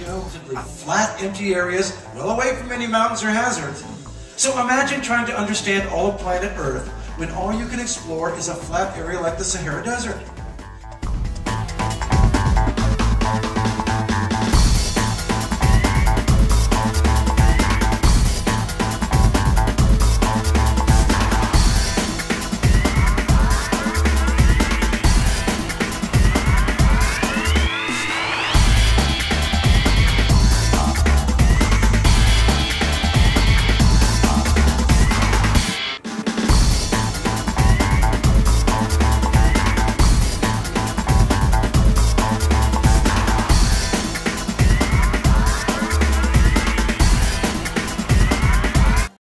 Go to uh, flat, empty areas, well away from any mountains or hazards. So imagine trying to understand all of planet Earth when all you can explore is a flat area like the Sahara Desert.